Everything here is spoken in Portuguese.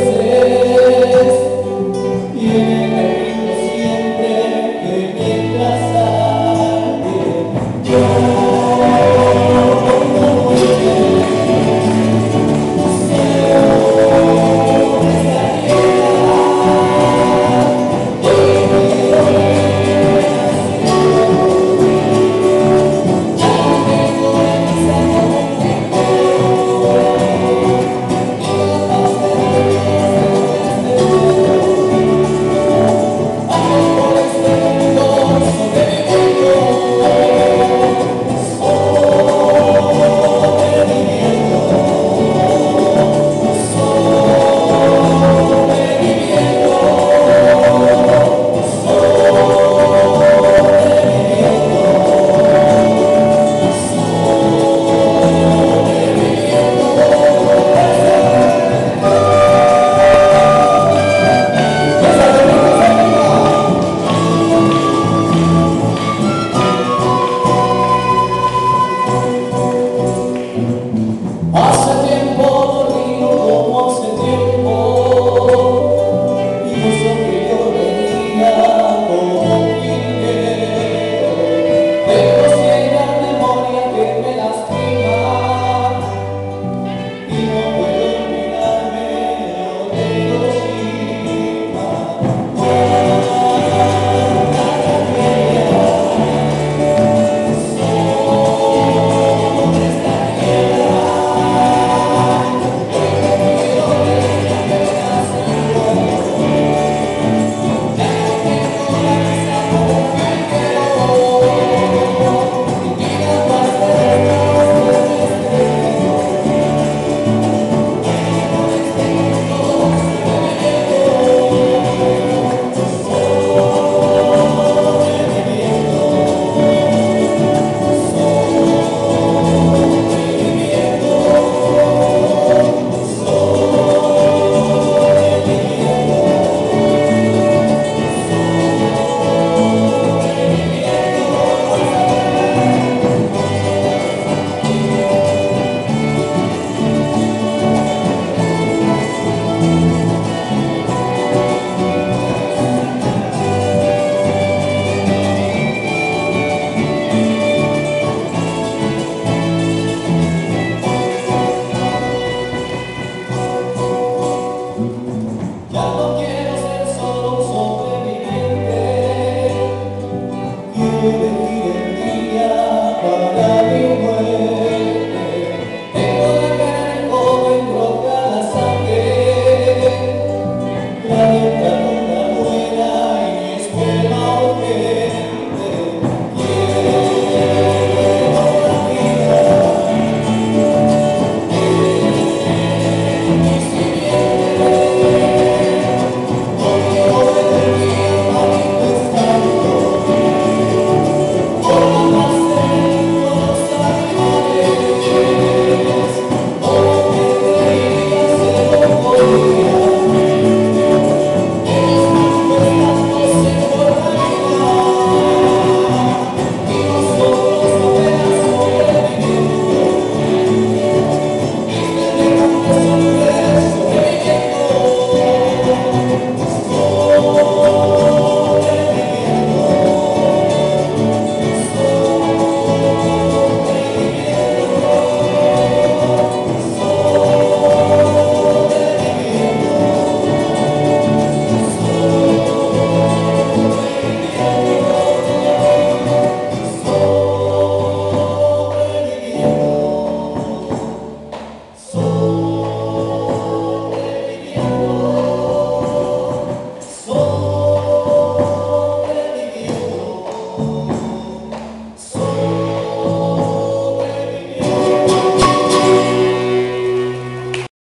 prazer.